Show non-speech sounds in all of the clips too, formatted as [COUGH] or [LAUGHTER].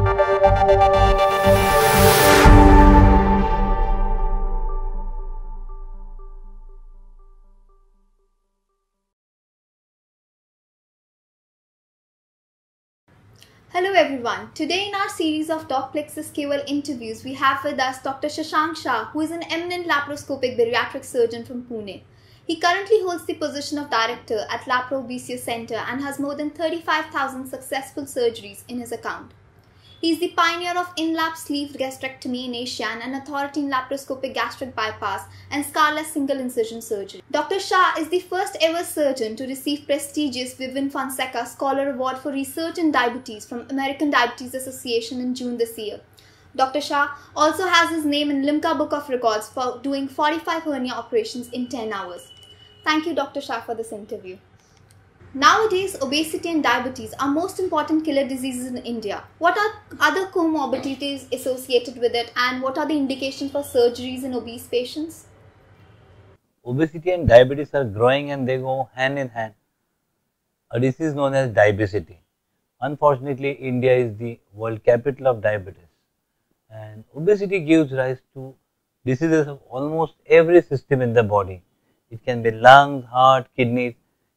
Hello everyone. Today in our series of Doc Plexus KOL interviews, we have with us Dr. Shashank Shah, who is an eminent laparoscopic bariatric surgeon from Pune. He currently holds the position of director at Laparo Obeso Center and has more than 35,000 successful surgeries in his account. He is the pioneer of in-lap sleeve gastrectomy in Asia and an authority in laparoscopic gastric bypass and scarless single incision surgery. Dr. Shah is the first ever surgeon to receive prestigious Vivian Fonseca Scholar Award for Research in Diabetes from American Diabetes Association in June this year. Dr. Shah also has his name in Limca Book of Records for doing 45 hernia operations in 10 hours. Thank you, Dr. Shah, for this interview. Nowadays, obesity and diabetes are most important killer diseases in India. What are other comorbidities associated with it and what are the indications for surgeries in obese patients? Obesity and diabetes are growing and they go hand in hand. A disease known as diabesity. Unfortunately, India is the world capital of diabetes and obesity gives rise to diseases of almost every system in the body. It can be lungs, heart, kidneys,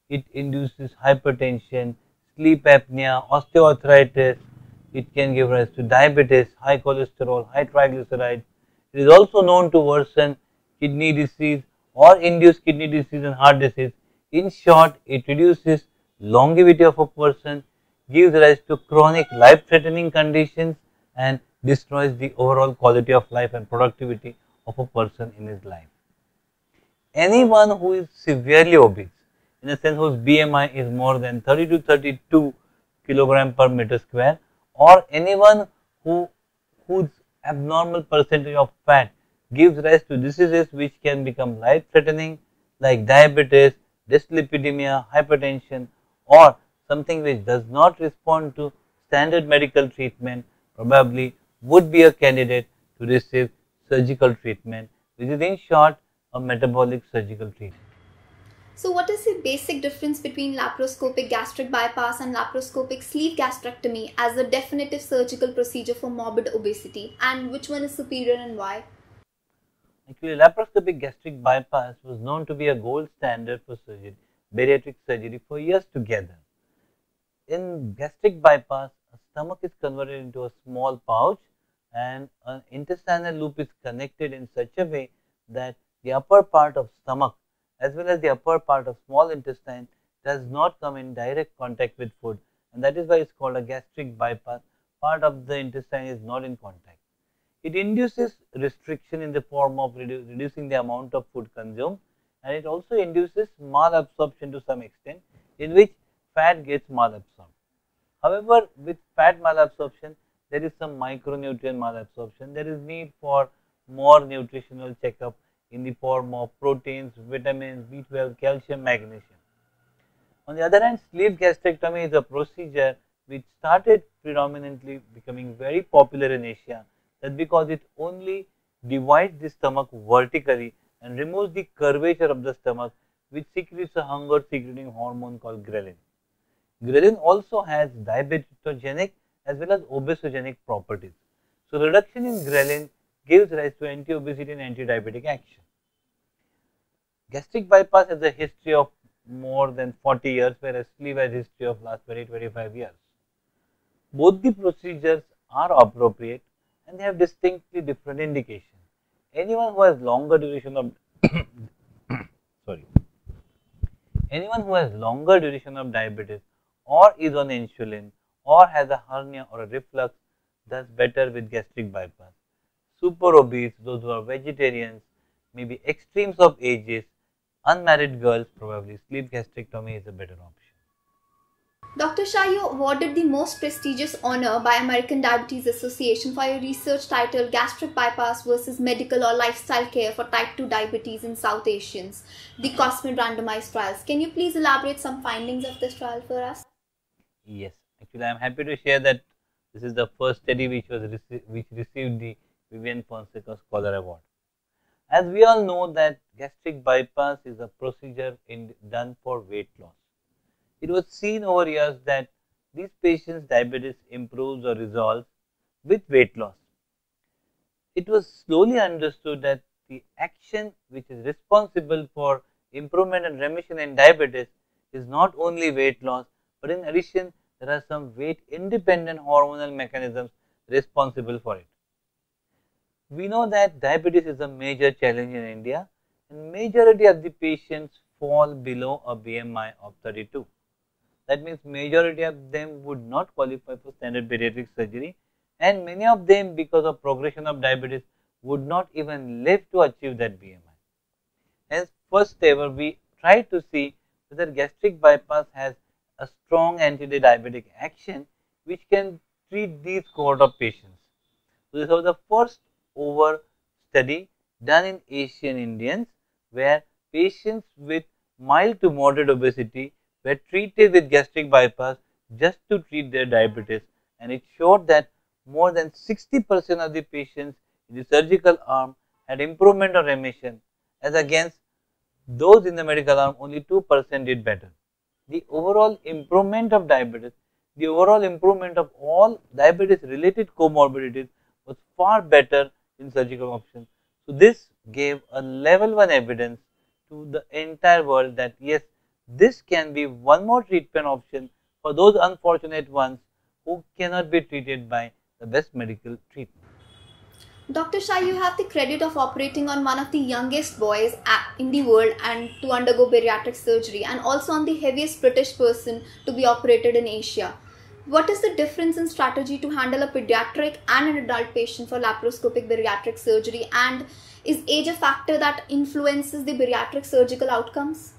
it induces hypertension, sleep apnea, osteoarthritis, it can give rise to diabetes, high cholesterol, high triglyceride. It is also known to worsen kidney disease or induce kidney disease and heart disease. In short, it reduces longevity of a person, gives rise to chronic life threatening conditions and destroys the overall quality of life and productivity of a person in his life. Anyone who is severely obese in a sense whose BMI is more than 30 to 32 kilogram per meter square or anyone who whose abnormal percentage of fat gives rise to diseases which can become life threatening like diabetes, dyslipidemia, hypertension or something which does not respond to standard medical treatment probably would be a candidate to receive surgical treatment which is in short a metabolic surgical treatment. So, what is the basic difference between laparoscopic gastric bypass and laparoscopic sleeve gastrectomy as a definitive surgical procedure for morbid obesity, and which one is superior and why? Actually, laparoscopic gastric bypass was known to be a gold standard for surgery, bariatric surgery for years together. In gastric bypass, a stomach is converted into a small pouch and an intestinal loop is connected in such a way that the upper part of stomach as well as the upper part of small intestine does not come in direct contact with food and that is why it is called a gastric bypass. Part of the intestine is not in contact. It induces restriction in the form of redu reducing the amount of food consumed and it also induces malabsorption to some extent in which fat gets malabsorbed. However, with fat malabsorption there is some micronutrient malabsorption. There is need for more nutritional checkup in the form of proteins, vitamins, B12, calcium, magnesium. On the other hand, sleeve gastrectomy is a procedure which started predominantly becoming very popular in Asia that because it only divides the stomach vertically and removes the curvature of the stomach which secretes a hunger secreting hormone called ghrelin. Ghrelin also has diabetogenic as well as obesogenic properties. So, reduction in ghrelin gives rise to anti-obesity and anti-diabetic action. Gastric bypass has a history of more than 40 years whereas sleeve has a history of last 20 25 years. Both the procedures are appropriate and they have distinctly different indications. Anyone who has longer duration of [COUGHS] sorry anyone who has longer duration of diabetes or is on insulin or has a hernia or a reflux does better with gastric bypass. Super obese, those who are vegetarians, maybe extremes of ages unmarried girls probably sleeve gastrectomy is a better option. Dr. Shah, you awarded the most prestigious honor by American Diabetes Association for your research titled Gastric Bypass versus Medical or Lifestyle Care for Type 2 Diabetes in South Asians, the COSMID randomized trials. Can you please elaborate some findings of this trial for us? Yes, actually I am happy to share that this is the first study which was which received the Vivian Fonseca Scholar Award. As we all know that gastric bypass is a procedure in, done for weight loss. It was seen over years that these patients diabetes improves or resolves with weight loss. It was slowly understood that the action which is responsible for improvement and remission in diabetes is not only weight loss, but in addition there are some weight independent hormonal mechanisms responsible for it. We know that diabetes is a major challenge in India and majority of the patients fall below a BMI of 32. That means majority of them would not qualify for standard bariatric surgery and many of them because of progression of diabetes would not even live to achieve that BMI. Hence first ever we try to see whether gastric bypass has a strong anti-diabetic action which can treat these cohort of patients. So, this was the first over study done in Asian Indians where patients with mild to moderate obesity were treated with gastric bypass just to treat their diabetes and it showed that more than 60 percent of the patients in the surgical arm had improvement or remission as against those in the medical arm only 2 percent did better. The overall improvement of diabetes, the overall improvement of all diabetes related comorbidities was far better in surgical options. So, this gave a level 1 evidence to the entire world that yes, this can be one more treatment option for those unfortunate ones who cannot be treated by the best medical treatment. Dr. Shah, you have the credit of operating on one of the youngest boys in the world and to undergo bariatric surgery and also on the heaviest British person to be operated in Asia. What is the difference in strategy to handle a pediatric and an adult patient for laparoscopic bariatric surgery and is age a factor that influences the bariatric surgical outcomes?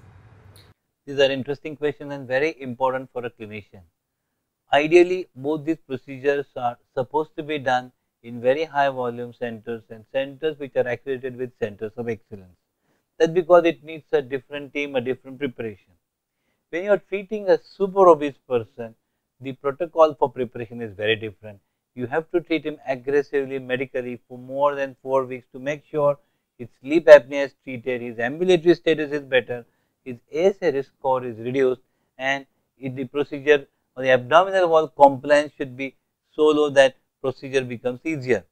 These are interesting questions and very important for a clinician. Ideally, both these procedures are supposed to be done in very high volume centers and centers which are accredited with centers of excellence. That's because it needs a different team, a different preparation. When you are treating a super obese person, the protocol for preparation is very different. You have to treat him aggressively medically for more than 4 weeks to make sure his sleep apnea is treated, his ambulatory status is better, his ASA risk score is reduced and if the procedure or the abdominal wall compliance should be so low that procedure becomes easier.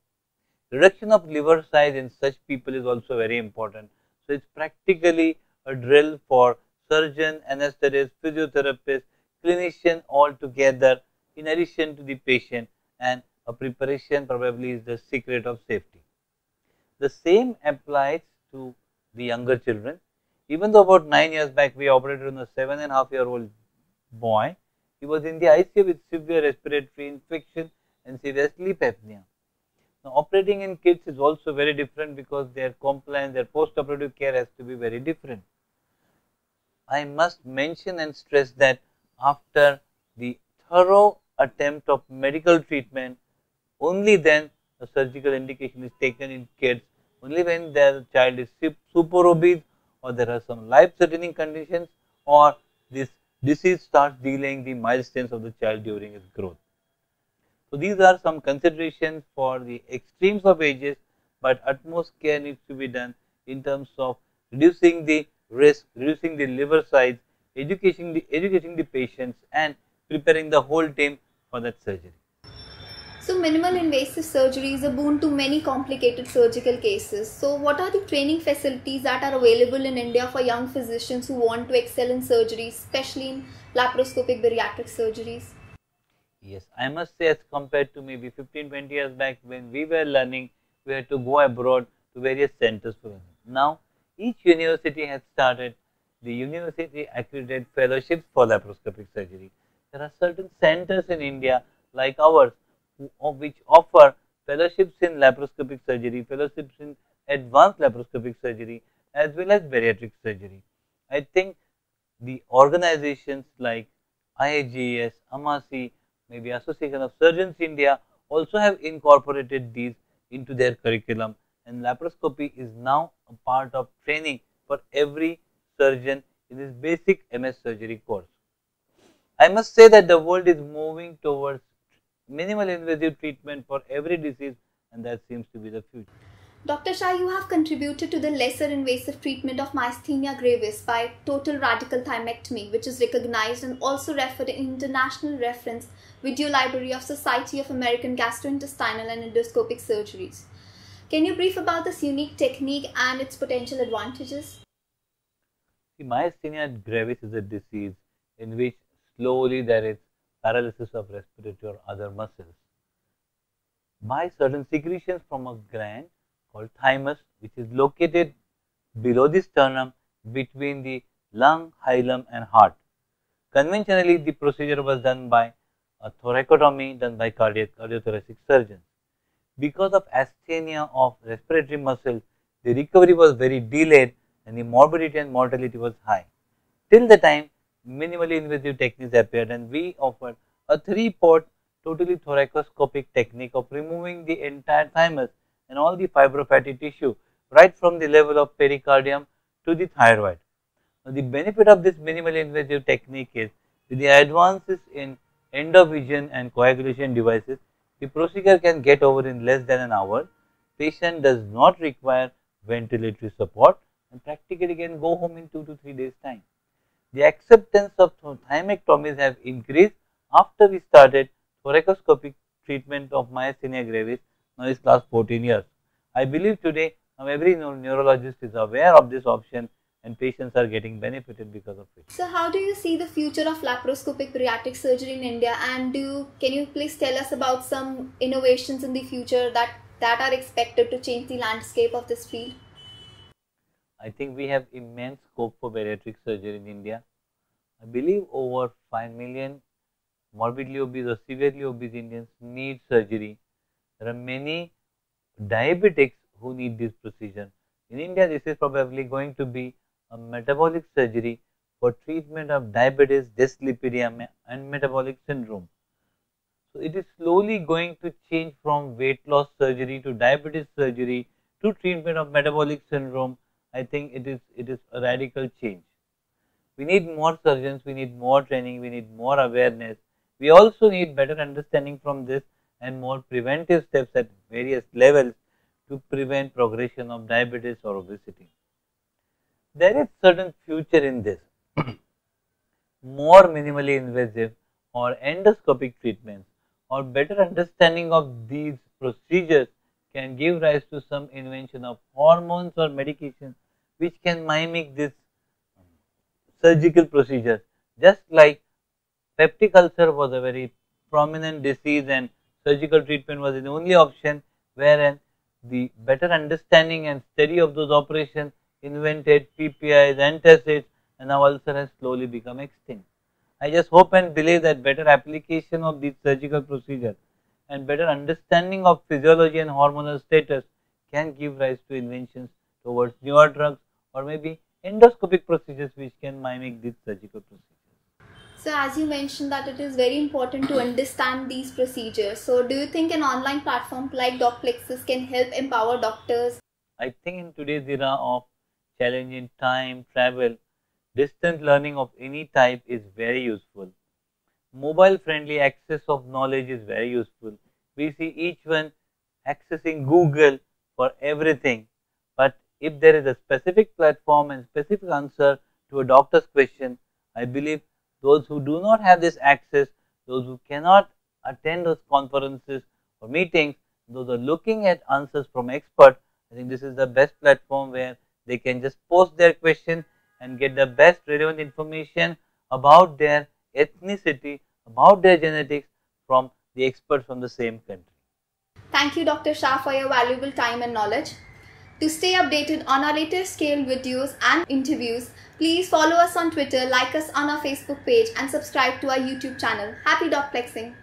Reduction of liver size in such people is also very important. So, it is practically a drill for surgeon, anesthetist, physiotherapist, clinician all together in addition to the patient and a preparation probably is the secret of safety. The same applies to the younger children. Even though about 9 years back we operated on a 7 and a half year old boy, he was in the ICU with severe respiratory infection and severe sleep apnea. Now, operating in kids is also very different because their compliance, their post-operative care has to be very different. I must mention and stress that after the thorough attempt of medical treatment, only then a surgical indication is taken in kids, only when the child is super obese or there are some life threatening conditions or this disease starts delaying the milestones of the child during its growth. So, these are some considerations for the extremes of ages, but utmost care needs to be done in terms of reducing the risk, reducing the liver size, educating the, educating the patients and preparing the whole team for that surgery. So minimal invasive surgery is a boon to many complicated surgical cases. So what are the training facilities that are available in India for young physicians who want to excel in surgery, especially in laparoscopic bariatric surgeries? Yes, I must say as compared to maybe 15, 20 years back when we were learning, we had to go abroad to various centers. Now, each university has started the university accredited fellowships for laparoscopic surgery. There are certain centers in India like ours which offer fellowships in laparoscopic surgery, fellowships in advanced laparoscopic surgery as well as bariatric surgery. I think the organizations like IAGS, AMASI, maybe Association of Surgeons India also have incorporated these into their curriculum and laparoscopy is now a part of training for every surgeon in this basic MS surgery course. I must say that the world is moving towards minimal invasive treatment for every disease and that seems to be the future. Dr. Shah, you have contributed to the lesser invasive treatment of myasthenia gravis by total radical thymectomy, which is recognized and also referred in international reference video library of Society of American Gastrointestinal and Endoscopic Surgeries. Can you brief about this unique technique and its potential advantages? Myasthenia gravis is a disease in which slowly there is paralysis of respiratory or other muscles by certain secretions from a gland called thymus which is located below the sternum between the lung, hilum and heart. Conventionally, the procedure was done by a thoracotomy done by cardiac cardiothoracic surgeons. Because of asthenia of respiratory muscle, the recovery was very delayed and the morbidity and mortality was high. Till the time minimally invasive techniques appeared and we offered a three-port totally thoracoscopic technique of removing the entire thymus and all the fibrofatty tissue right from the level of pericardium to the thyroid. Now, the benefit of this minimally invasive technique is with the advances in endovision and coagulation devices, the procedure can get over in less than an hour. Patient does not require ventilatory support and practically can go home in 2 to 3 days time. The acceptance of thymectomies have increased after we started thoracoscopic treatment of myasthenia gravis now is class 14 years. I believe today now every neurologist is aware of this option and patients are getting benefited because of it. So how do you see the future of laparoscopic bariatric surgery in India and do can you please tell us about some innovations in the future that that are expected to change the landscape of this field? I think we have immense scope for bariatric surgery in India. I believe over 5 million morbidly obese or severely obese Indians need surgery. There are many diabetics who need this procedure. In India, this is probably going to be a metabolic surgery for treatment of diabetes, dyslipidemia and metabolic syndrome. So, it is slowly going to change from weight loss surgery to diabetes surgery to treatment of metabolic syndrome. I think it is, it is a radical change. We need more surgeons, we need more training, we need more awareness we also need better understanding from this and more preventive steps at various levels to prevent progression of diabetes or obesity. There is certain future in this. [CLEARS THROAT] more minimally invasive or endoscopic treatments or better understanding of these procedures can give rise to some invention of hormones or medications which can mimic this surgical procedure just like Peptic ulcer was a very prominent disease and surgical treatment was the only option wherein the better understanding and study of those operations invented PPIs, antacids and now ulcer has slowly become extinct. I just hope and believe that better application of these surgical procedures and better understanding of physiology and hormonal status can give rise to inventions towards newer drugs or maybe endoscopic procedures which can mimic these surgical procedures. So as you mentioned that it is very important to understand these procedures. So do you think an online platform like DocPlexus can help empower doctors? I think in today's era of challenging time, travel, distance learning of any type is very useful. Mobile friendly access of knowledge is very useful. We see each one accessing Google for everything. If there is a specific platform and specific answer to a doctor's question, I believe those who do not have this access, those who cannot attend those conferences or meetings, those are looking at answers from experts, I think this is the best platform where they can just post their question and get the best relevant information about their ethnicity, about their genetics from the experts from the same country. Thank you Dr. Shah for your valuable time and knowledge. To stay updated on our latest scale videos and interviews, please follow us on Twitter, like us on our Facebook page and subscribe to our YouTube channel. Happy DocPlexing!